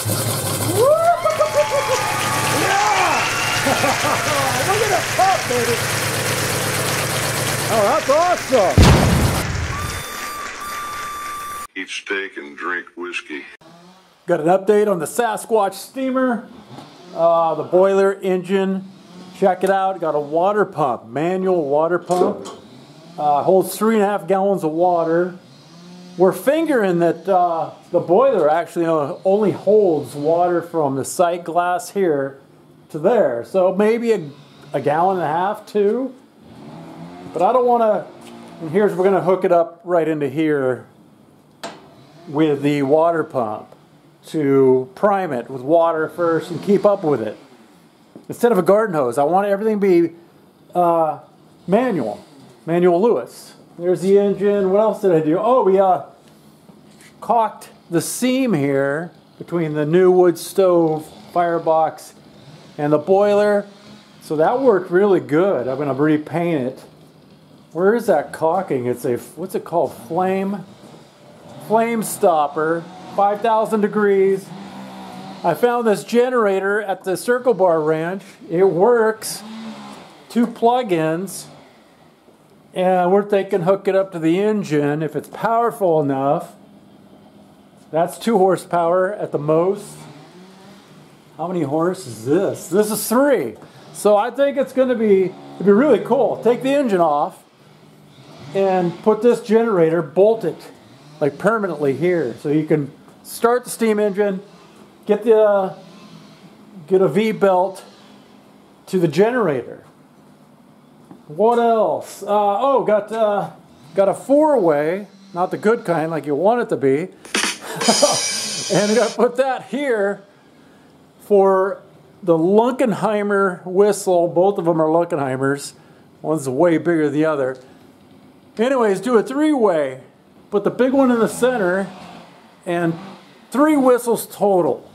Look at that pop, baby. Oh, that's awesome. Eat steak and drink whiskey. Got an update on the Sasquatch steamer. Uh, the boiler engine. Check it out. Got a water pump, manual water pump. Uh, holds three and a half gallons of water. We're fingering that uh, the boiler actually only holds water from the sight glass here to there. So maybe a, a gallon and a half, two. But I don't want to, and here's, we're going to hook it up right into here with the water pump to prime it with water first and keep up with it. Instead of a garden hose, I want everything to be uh, manual, manual Lewis. There's the engine. What else did I do? Oh, we uh, caulked the seam here between the new wood stove firebox and the boiler. So that worked really good. I'm to repaint it. Where is that caulking? It's a, what's it called? Flame, flame stopper, 5,000 degrees. I found this generator at the Circle Bar Ranch. It works. Two plug-ins. And we're thinking hook it up to the engine if it's powerful enough. That's two horsepower at the most. How many horse is this? This is three. So I think it's going to be it'd be really cool. Take the engine off and put this generator, bolt it like permanently here, so you can start the steam engine, get the uh, get a V belt to the generator. What else? Uh, oh, got uh, got a four way, not the good kind like you want it to be, and I got to put that here for the Lunkenheimer whistle. Both of them are Lunkenheimers. One's way bigger than the other. Anyways, do a three way. Put the big one in the center and three whistles total.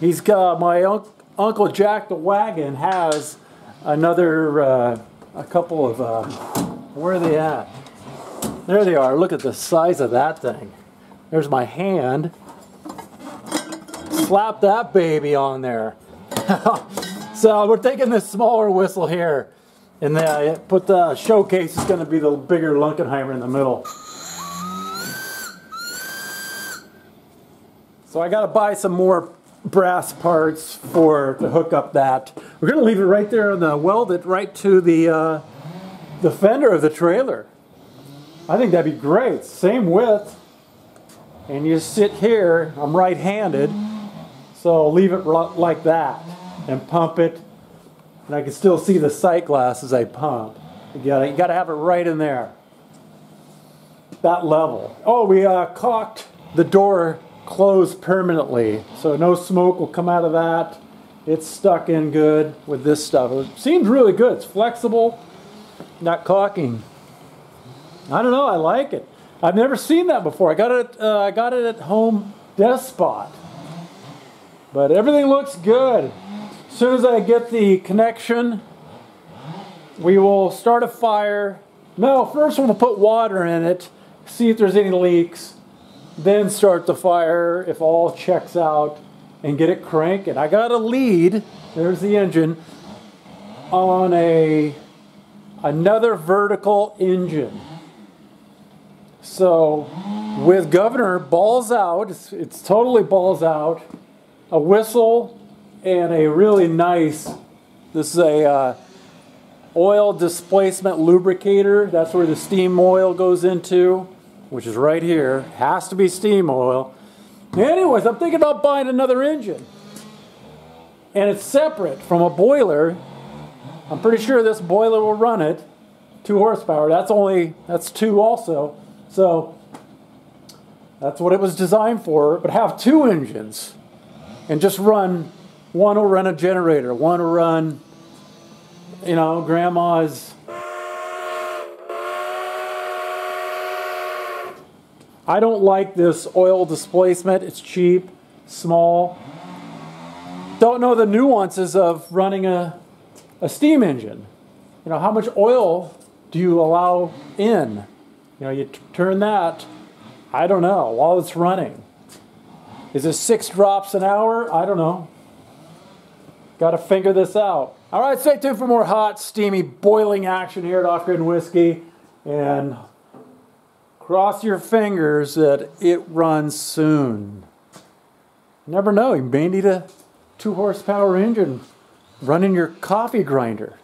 He's got my un Uncle Jack the Wagon has another, uh, a couple of, uh, where are they at? There they are. Look at the size of that thing. There's my hand. Slap that baby on there. so we're taking this smaller whistle here. And then put the showcase is going to be the bigger Lunkenheimer in the middle. So I got to buy some more brass parts for to hook up that. We're going to leave it right there on the weld it right to the uh, the fender of the trailer. I think that'd be great. Same width. And you sit here, I'm right-handed, so leave it like that and pump it. And I can still see the sight glass as I pump. You gotta, you gotta have it right in there. That level. Oh, we uh, caulked the door closed permanently, so no smoke will come out of that. It's stuck in good with this stuff. It seems really good. It's flexible, not caulking. I don't know. I like it. I've never seen that before. I got it. Uh, I got it at Home Despot, but everything looks good. As soon as I get the connection, we will start a fire. No, first we'll put water in it, see if there's any leaks, then start the fire if all checks out and get it cranking. I got a lead, there's the engine, on a another vertical engine. So with governor balls out, it's, it's totally balls out, a whistle and a really nice, this is a uh, oil displacement lubricator. That's where the steam oil goes into which is right here, has to be steam oil. Anyways, I'm thinking about buying another engine. And it's separate from a boiler. I'm pretty sure this boiler will run it. Two horsepower. That's only, that's two also. So that's what it was designed for. But have two engines. And just run, one will run a generator. One will run, you know, grandma's I don't like this oil displacement. It's cheap, small. Don't know the nuances of running a, a steam engine. You know, how much oil do you allow in? You know, you turn that, I don't know, while it's running. Is it six drops an hour? I don't know. Got to figure this out. All right, stay tuned for more hot, steamy, boiling action here at Off Grid Whiskey. And cross your fingers that it runs soon. Never know, you may need a two horsepower engine running your coffee grinder.